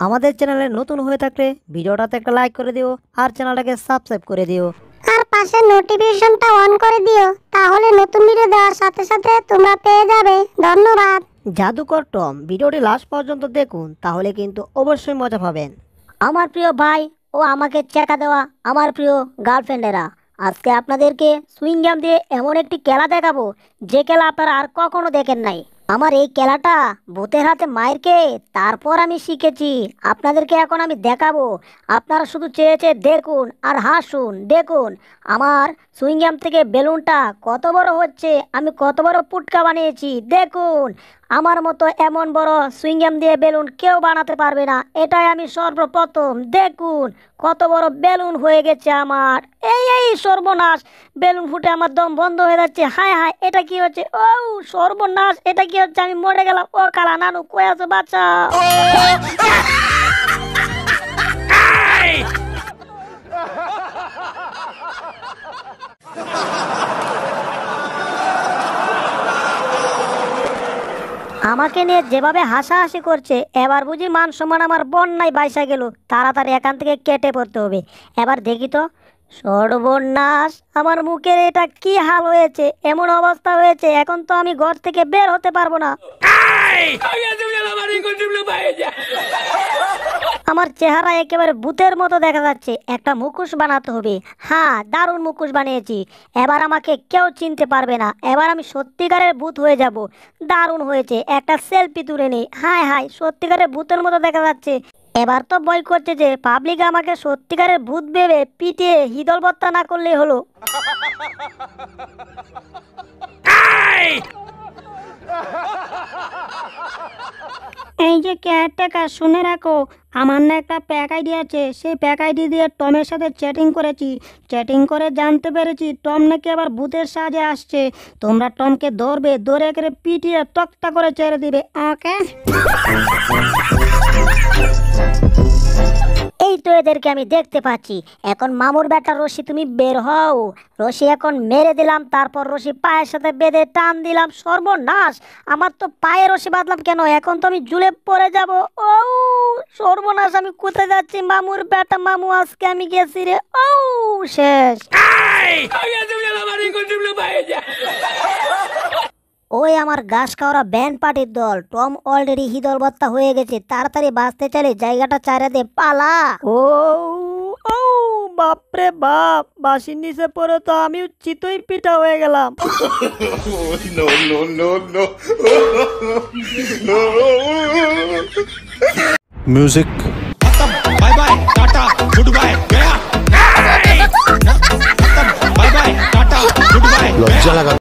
আমাদের চ্যানেলে নতুন হয়ে থাকলে ভিডিওটাতে একটা লাইক করে দিও আর চ্যানেলটাকে সাবস্ক্রাইব করে দিও। আর পাশে নোটিফিকেশনটা অন করে দিও তাহলে নতুন ভিডিও দেওয়ার সাথে সাথে তোমরা পেয়ে যাবে। ধন্যবাদ। জাদুকর টম ভিডিওটি লাস্ট পর্যন্ত দেখুন তাহলে কিন্তু অবশ্যই মজা পাবেন। আমার প্রিয় ভাই ও আমাকে চেকা দেওয়া আমার প্রিয় গার্লফ্রেন্ডেরা আজকে আপনাদেরকে সুইং সুইংগাম দিয়ে এমন একটি খেলা দেখাবো যে খেলা আপনারা আর কখনো দেখেন নাই। আমার এই খেলাটা ভূতের হাতে মায়েরকে তারপর আমি শিখেছি। আপনাদেরকে এখন আমি দেখাবো। আপনারা শুধু চেয়ে চেয়ে দেখুন আর হাসুন। দেখুন, আমার সুইংগাম থেকে বেলুনটা কত বড় হচ্ছে, আমি কত বড় পুটকা বানিয়েছি। দেখুন, আমার মতো এমন বড় সুইংগাম দিয়ে বেলুন কেউ বানাতে পারবে না। এটাই আমি সর্বপ্রথম। দেখুন, কত বড় বেলুন হয়ে গেছে আমার। এই এই, সর্বনাশ। বেলুন ফুটে আমার দম বন্ধ হয়ে যাচ্ছে। হায় হায়, এটা কি হচ্ছে? ও, সর্বনাশ, এটা কি হচ্ছে? আমি মরে গেলাম। ও, কালা নানু কয়ে আছে বাচ্চা? আমাকে নিয়ে যেভাবে হাসাহাসি করছে, এবার বুঝি মান সম্মান আমার বন্যায় বাইসা গেল। তাড়াতাড়ি এখান থেকে কেটে পড়তে হবে। এবার দেখি তো সর্বনাশ আমার মুখের এটা কি হাল হয়েছে? এমন অবস্থা হয়েছে এখন তো আমি ঘর থেকে বের হতে পারব না। আমার চেহারা একেবারে ভূতের মতো দেখা যাচ্ছে একটা মুখোশ বানাতে হবে। হ্যাঁ দারুণ মুখোশ বানিয়েছি। এবার আমাকে কেউ চিনতে পারবে না এবার আমি সত্যিকারের ভূত হয়ে যাব। দারুণ হয়েছে একটা সেলফি তুলে নেই। হায় হায় সত্যিকারের ভূতের মতো দেখা যাচ্ছে। এবার তো বই করছে যে পাবলিক আমাকে সত্যিকারের ভূত ভেবে পিটিয়ে হিদল বত্তা না করলে হলো। এই যে কেয়ারটেকার শুনে রাখো, আমার না একটা প্যাক আইডি আছে, সেই প্যাক আইডি দিয়ে টমের সাথে চ্যাটিং করেছি। চ্যাটিং করে জানতে পেরেছি, টম নাকি আবার ভূতের সাজে আসছে। তোমরা টমকে ধরবে, ধরে করে পিটিয়ে তক্তা করে ছেড়ে দিবে ওকে এদেরকে আমি দেখতে পাচ্ছি। এখন মামুর বেটা রশি তুমি বের হও। রশি এখন মেরে দিলাম, তারপর রশি পায়ের সাথে বেঁধে টান দিলাম, সর্বনাশ! আমার তো পায়ে রশি বাঁধলাম কেন? এখন তো আমি জুলে পড়ে যাব। ও, সর্বনাশ, আমি কোথায় যাচ্ছি? মামুর বেটা, মামু, আজকে আমি গেছি রে। ও, শেষ। ওই আমার গাছ খাওয়া ব্যান্ড পার্টির দল টম অলরেডি হিদল বত্তা হয়ে গেছে তাড়াতাড়ি বাঁচতে চাইলে জায়গাটা চারে দে পালা ও ও বাপরে বাপ বাসির নিচে পড়ে তো আমি চিতই পিঠা হয়ে গেলাম no, no, no, no. music